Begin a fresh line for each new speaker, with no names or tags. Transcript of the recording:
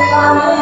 Amen.